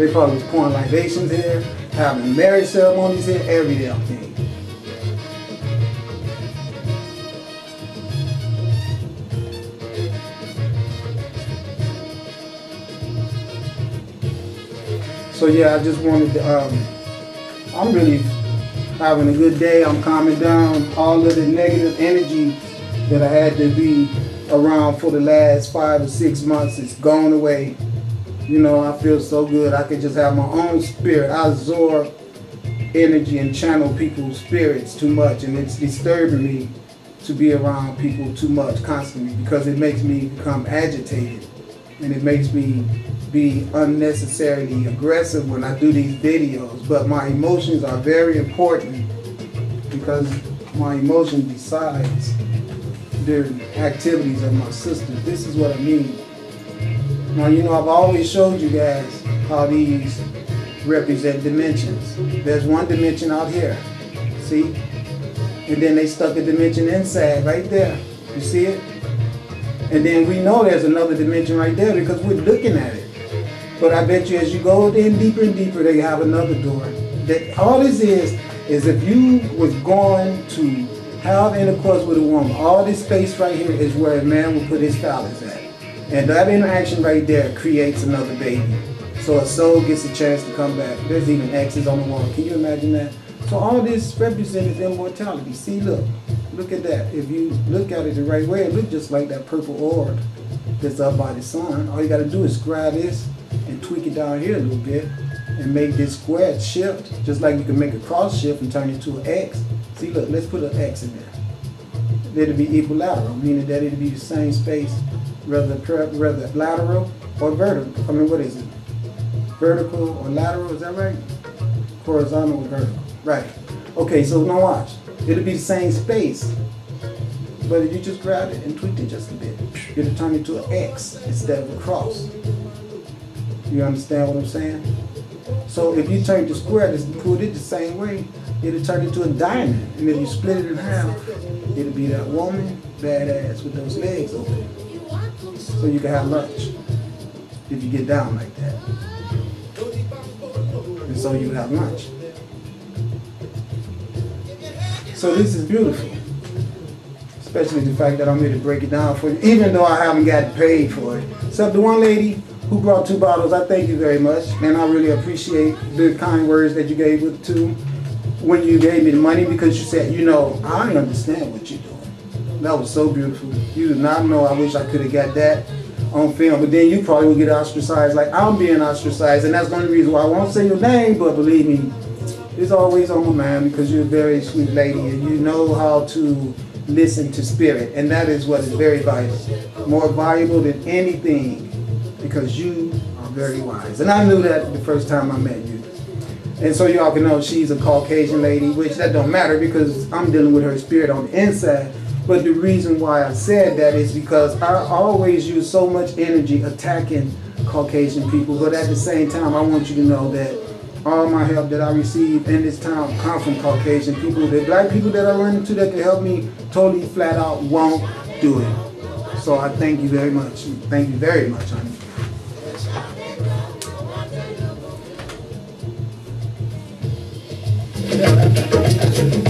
They probably was pouring libations here, having marriage ceremonies here, every damn thing. So yeah, I just wanted to, um, I'm really having a good day. I'm calming down all of the negative energy that I had to be around for the last five or six months. It's gone away. You know, I feel so good. I can just have my own spirit. I absorb energy and channel people's spirits too much, and it's disturbing me to be around people too much constantly because it makes me become agitated and it makes me be unnecessarily aggressive when I do these videos. But my emotions are very important because my emotion decides the activities of my sisters. This is what I mean. Now, you know, I've always showed you guys how these represent dimensions. There's one dimension out here, see? And then they stuck a dimension inside right there. You see it? And then we know there's another dimension right there because we're looking at it. But I bet you as you go in deeper and deeper, they have another door. That all this is, is if you was going to have intercourse with a woman, all this space right here is where a man will put his phallus at. And that interaction right there creates another baby. So a soul gets a chance to come back. There's even X's on the wall. Can you imagine that? So all this represents immortality. See, look. Look at that. If you look at it the right way, it looks just like that purple orb that's up by the sun. All you got to do is grab this and tweak it down here a little bit and make this square shift, just like you can make a cross shift and turn it to an X. See, look, let's put an X in there. It'll be equilateral, meaning that it'll be the same space, whether, whether lateral or vertical. I mean, what is it? Vertical or lateral, is that right? Horizontal or vertical, right. Okay, so now watch. It'll be the same space, but if you just grab it and tweak it just a bit, it'll turn into an X instead of a cross. You understand what I'm saying? So if you turn the square and put it the same way, it'll turn into a diamond. And if you split it in half, it'll be that woman, badass, with those legs open. So you can have lunch if you get down like that. And so you have lunch. So this is beautiful. Especially the fact that I'm here to break it down for you, even though I haven't gotten paid for it. Except the one lady who brought two bottles, I thank you very much. And I really appreciate the kind words that you gave to when you gave me the money because you said, you know, I understand what you're doing. That was so beautiful. You do not know, I wish I could have got that on film, but then you probably would get ostracized like I'm being ostracized. And that's the only reason why I won't say your name, but believe me, it's always on my mind because you're a very sweet lady and you know how to listen to spirit. And that is what is very vital. More valuable than anything because you are very wise. And I knew that the first time I met you. And so y'all can know she's a Caucasian lady, which that don't matter because I'm dealing with her spirit on the inside. But the reason why I said that is because I always use so much energy attacking Caucasian people, but at the same time, I want you to know that all my help that I receive in this town come from Caucasian people. The black people that I run into that can help me totally flat out won't do it. So I thank you very much. Thank you very much, honey. Thank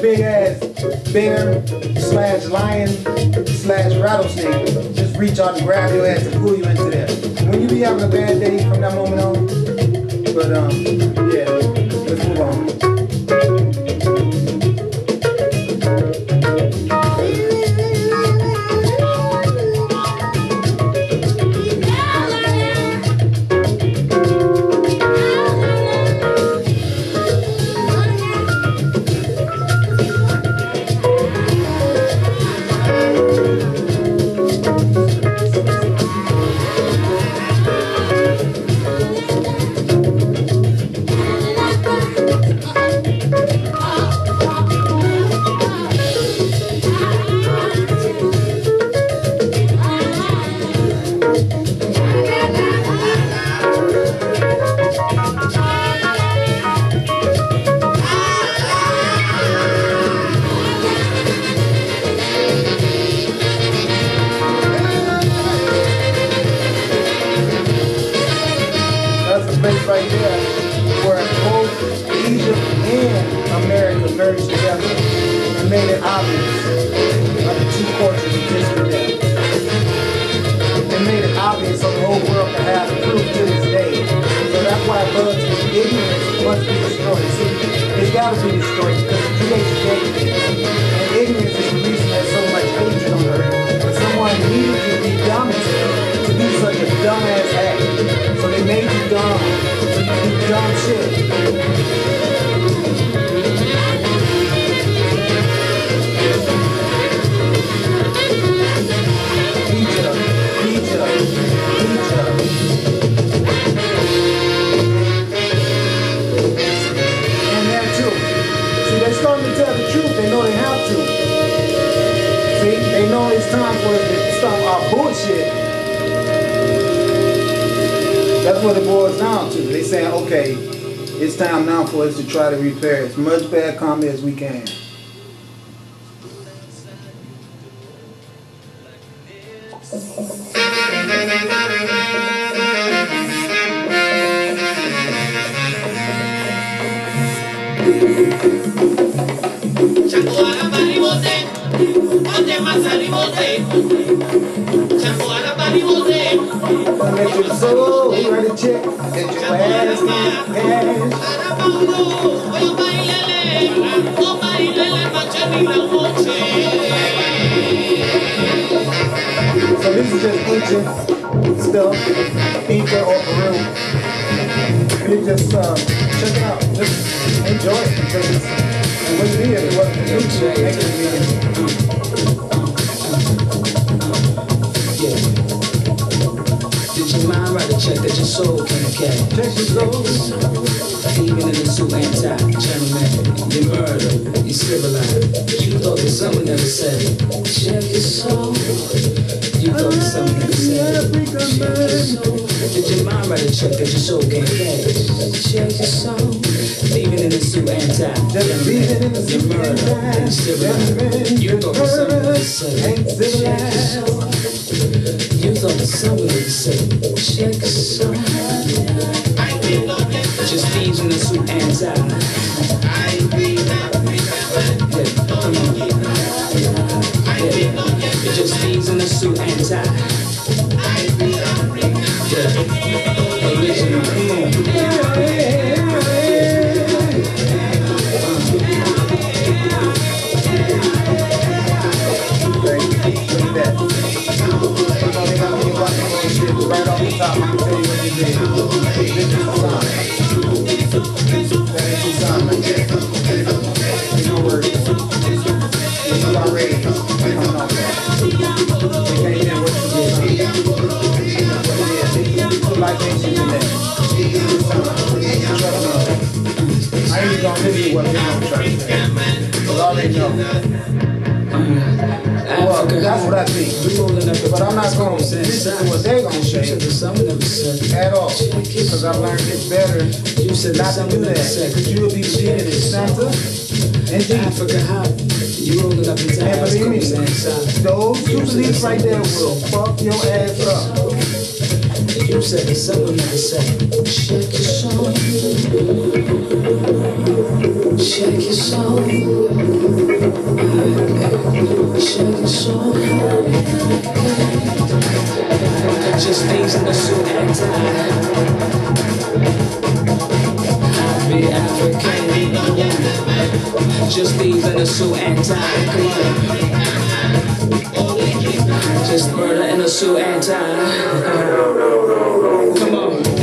big ass bear slash lion slash rattlesnake just reach out and grab your ass and pull you into there. When you be having a bad day from that moment on, but um, yeah, let's move on. Time now for us to try to repair as much bad karma as we can. Changuara baribote, ote masaribote. Changuara baribote, Gonna let your soul check. So this is just ancient stuff, Inca or Peru. You just uh, check it out. Just enjoy it because it's and what it is, what the future makes check that your soul can cash? Check your soul. Even in the zoo anti-gentleman, you murder, you civilized. You thought that someone never said it. Check your soul. You thought that someone never said it. Check your soul. Did your mind write a check that your soul can cash? Check your soul. Even in the zoo Just leave it in the anti-gentleman, you murder, you civilized. You thought that someone never said it. Ain't civilized. Never said it. Check soul. Just thieves in the suit and tie. Right off the top. We more than ever. But I'm not going to listen to what they're going to say. Some of them said at all. Because I learned it better you said not to do that. Because you'll be repeating it, Santa. And I forgot how. You rolling up into And believe me, those two beliefs right there will fuck your ass up. You said it's someone that said, Shake your shoulder. Shake your soul. Shake your soul. Just things that are so anti. Be African. Just things that are so anti. Just murder and are so anti. Come on.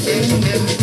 Thank.